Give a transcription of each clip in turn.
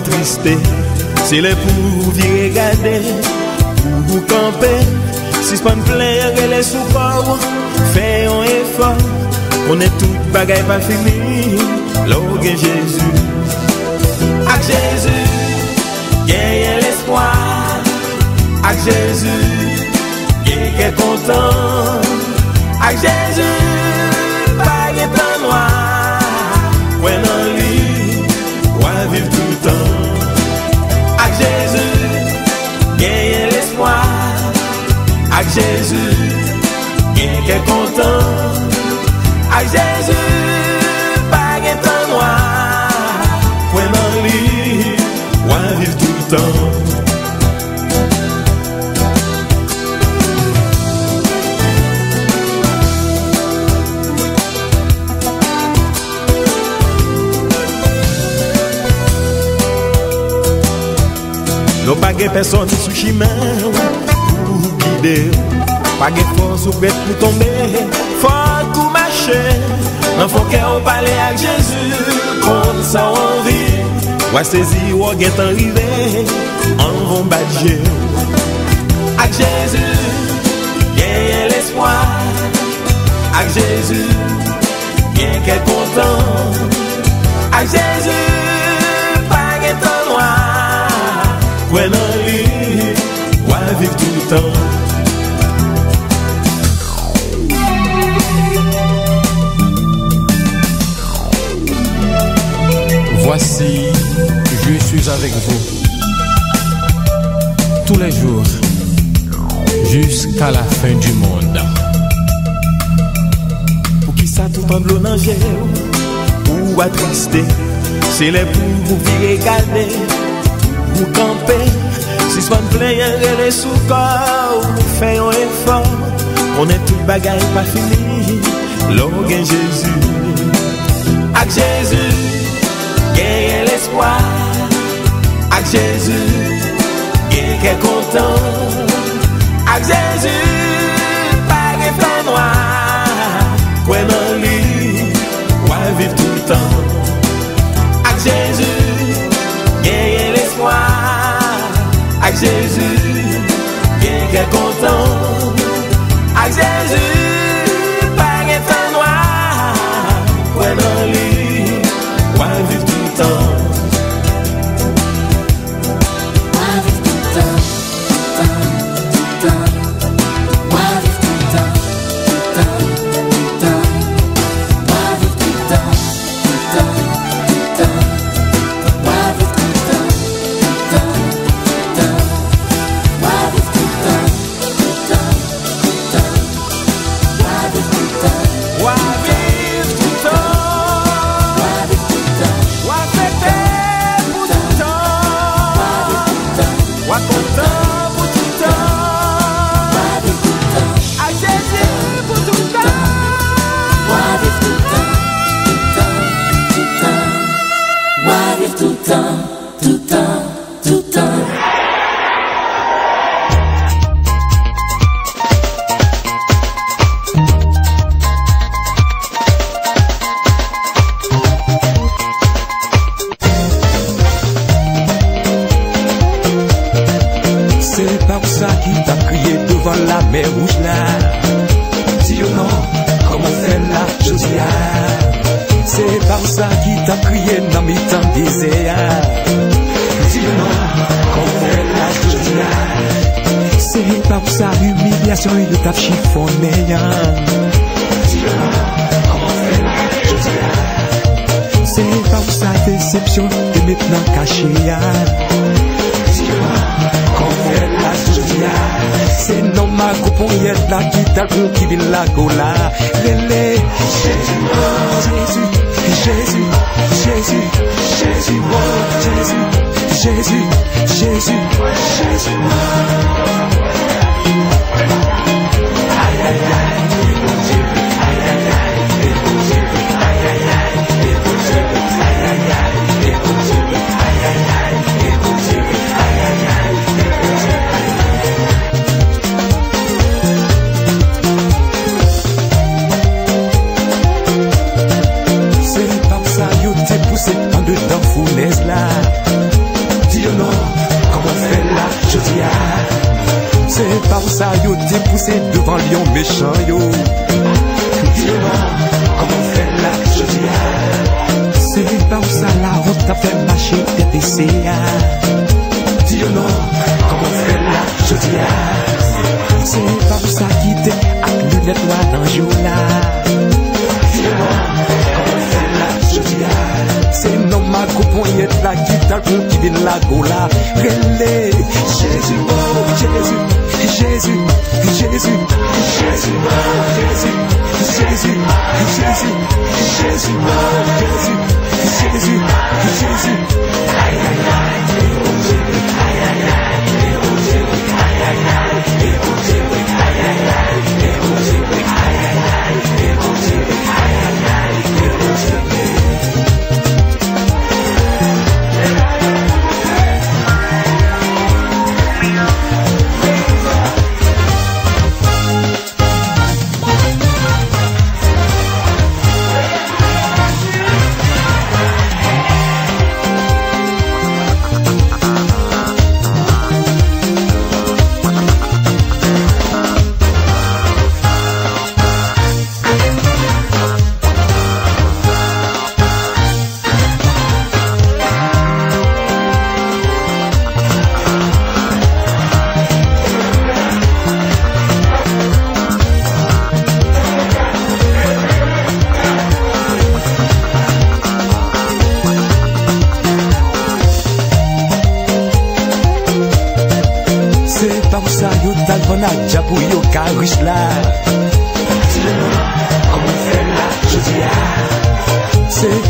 Ou atristé Se le pou vi regade Ou kampe Si span plè rele sou pa Fè yon efort On est tout bagay pa fini. Lò gen Jésus. Ak Jésus Geye l'espoir. Ak Jésus Geye ke kontan Ak Jésus Bagay tan noir. Kwen gen peson sou chimen Pou guide. Pa gen fos ou bet pou tombe Fok ou mache. Nan foke ou pale ak Jezu Kon sa ou ri Wasezi ou gen tan rive An von badje. Ak Jezu Genye l'espoi Ak Jezu Genye kel kontan. Ak Jezu Voici, je suis avec vous. Tous les jours jusqu'à la fin du monde. Pou ki sa tout nan jè Ou atristé Se le pou vi regade Ou kampe Si swan plè yon rele sou kor Ou fè yon effort On est tout bagay pa fini. Lò gen Jésus. Ak Jésus Genye l'espoir. Ak Jésus Genye ke kontan Ak Jésus Ça qui t'a crié devant la mer rouge là. Dis non, comment faire la Josia C'est par ça qui t'a crié dans mes temps désert. Dis non, comment faire la Josia C'est par ça humiliation il t'a chiffonné. Dis non, comment faire la Josia C'est par sa déception que maintenant caché. Kon fè la jodia Se non ma koupon yet la Ki tal kon ki vil la go la Lele Jésus, oh Jésus Jésus, Jésus, Jésus, oh Jésus Jésus, Jésus, Jésus Aïe, aïe, aïe, sur lion méchant, yo. Dis-moi, comment fait la chose, C'est pas où ça la route t'a fait marcher tes PCA. Dis-moi, comment fait la chose, C'est pas où ça quitte à lunettes noires dans le jour là. Dis-moi, comment fait la chose, c'est non ma coupon-yette là qui t'a le coup qui vient la gola. Rélé, Jésus, oh Jésus. Jésus, Jésus, Jésus, Jésus, Jésus, Jésus, Jésus, Jésus, Jésus. C'est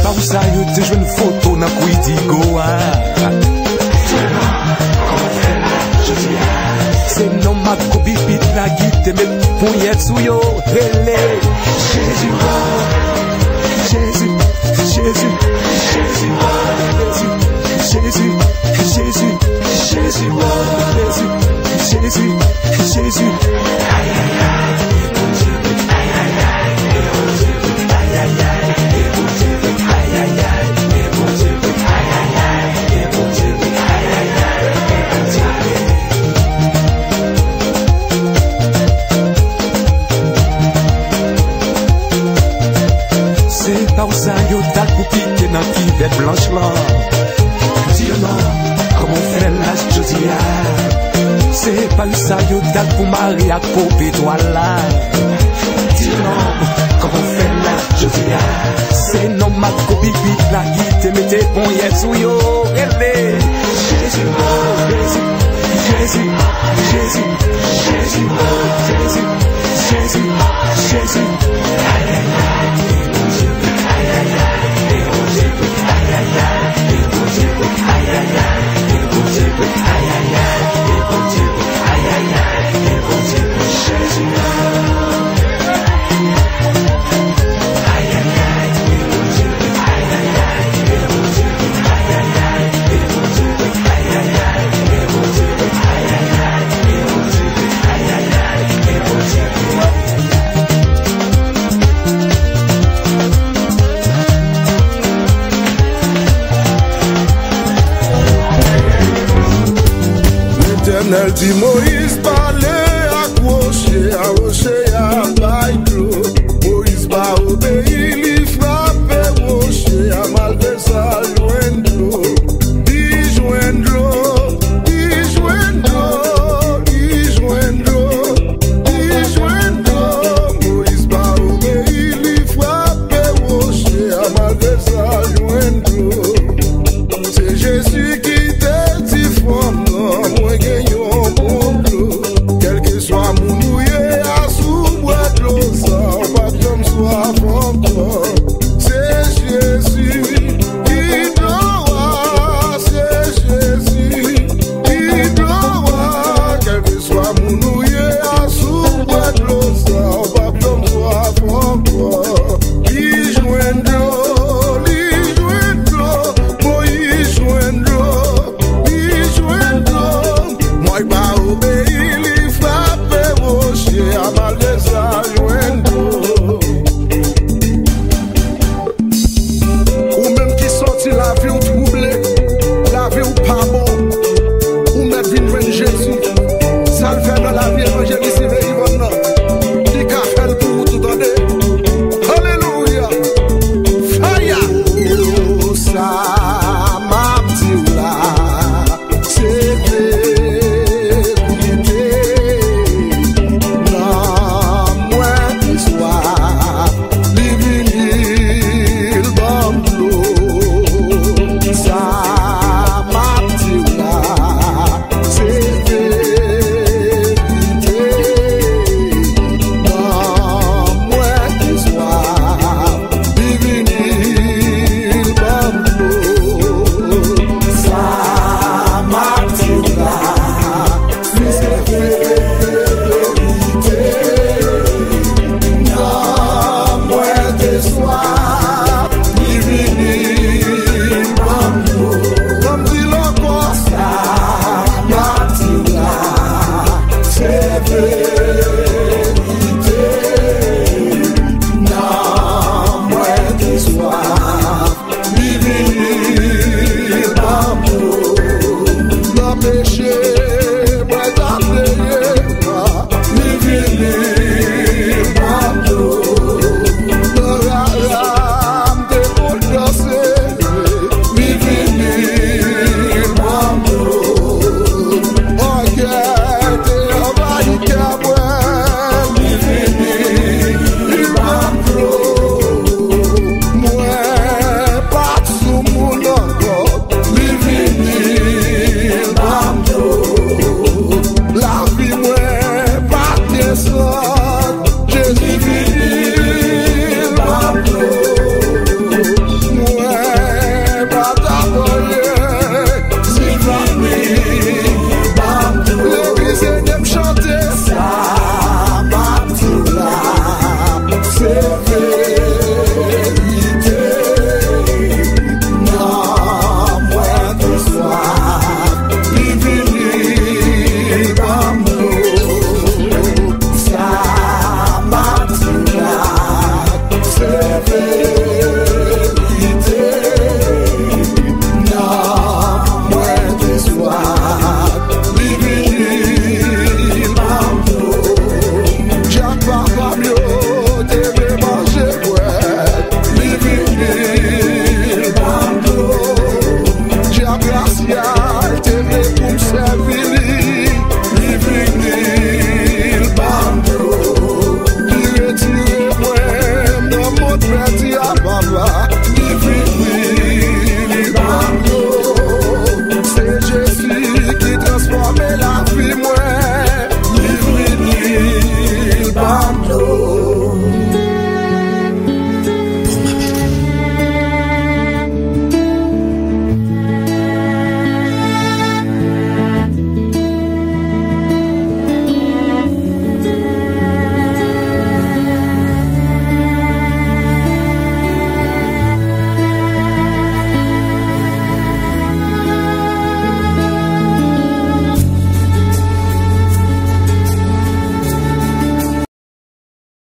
pas où ça y est, je veux une photo dans le digo. Comment faire. C'est non ma copie la guide, mais pour y être sous yo, relais. Jésus. Jésus, Jésus, Jésus. Jésus, Jésus, Jésus, Jésus. Jésus. Jésus, Jésus. Aïe, aïe, aïe. poupée toi là. Dis non, comment faire là, je dis là. C'est non ma copie la qui te mette bon hier sous yo. Jésus, oh Jésus, Jésus, Jésus, Jésus, oh Jésus, Jésus, Jésus. Alléluia, up. Deixei